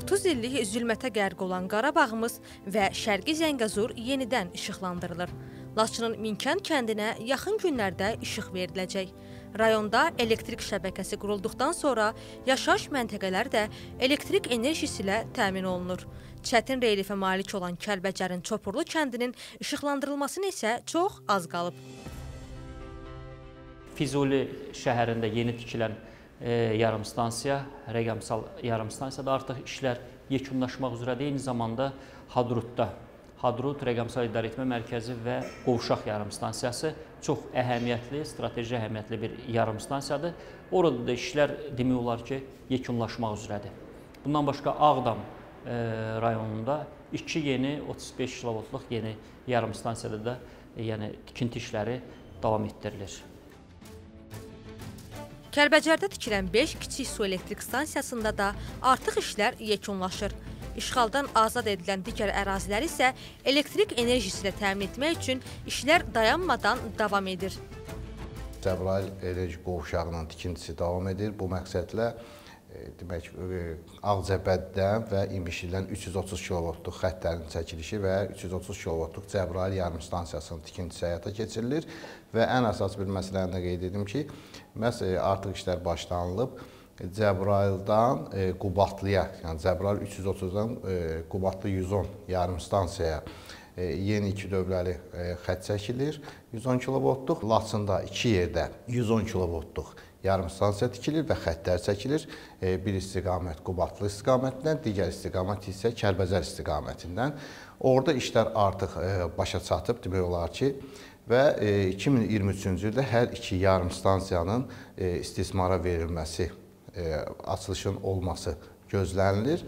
30 illik zülmətə qərq olan Qarabağımız və Şərqi Zəngəzur yenidən işıqlandırılır. Laçının Minkənd kəndinə yaxın günlərdə işıq veriləcək. Rayonda elektrik şəbəkəsi qurulduqdan sonra yaşayış məntəqələr də elektrik enerjisi ilə təmin olunur. Çətin relyefə malik olan Kəlbəcərin Çopurlu kəndinin işıqlandırılmasına isə çox az qalıb. Füzuli şəhərində yeni tikilən yarımstansiya, rəqəmsal yarımstansiyada artıq işlər yekunlaşmaq üzrədir. Eyni zamanda Hadrutda Hadrut Rəqəmsal İdarəetmə Mərkəzi və Qovşaq yarımstansiyası çox əhəmiyyətli, strateji əhəmiyyətli bir yarımstansiyadır. Orada da işlər demək olar ki, yekunlaşmaq üzrədir. Bundan başqa Ağdam e, rayonunda 2 yeni 35 kilovoltluq yeni yarımstansiyada da e, yəni tikinti işləri davam etdirilir. Kəlbəcərdə tikilən 5 kiçik su elektrik stansiyasında da artıq işlər yekunlaşır. İşğaldan azad edilən digər ərazilər isə elektrik enerjisi ilə təmin etmək üçün işlər dayanmadan davam edir. Cəbrayıl enerji qovşağının tikintisi davam edir. Bu məqsədlə demək Ağcəbəddən və İmişlidən 330 kilovoltluq xəttlərin çəkilişi və 330 kilovoltluq Cəbrayıl yarım stansiyasının tikintisi həyata keçirilir və ən əsas bir məsələni də qeyd edim ki, məhz artıq işlər başlanılıb. Cəbrayıldan e, Qubadlıya, yəni Cəbrayıl 330-dan e, Qubadlı 110 yarım stansiyaya e, yeni iki dövləli e, xətt çəkilir. 110 kilovoltluq Laçında 2 yerdə 110 kilovoltluq yarım stansiya tikilir və xəttlər çəkilir. E, bir istiqamət Qubadlı istiqamətindən, digər istiqamət isə Kəlbəcər istiqamətindən. Orada işlər artıq e, başa çatıb demək olar ki, və 2023-cü ildə hər iki yarım stansiyanın e, istismara verilməsi, açılışın olması gözlənilir.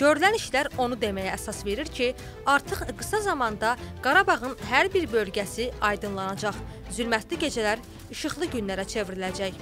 Görülən işlər onu deməyə əsas verir ki, artıq qısa zamanda Qarabağın hər bir bölgəsi aydınlanacaq. Zülmətli gecələr işıqlı günlərə çevriləcək.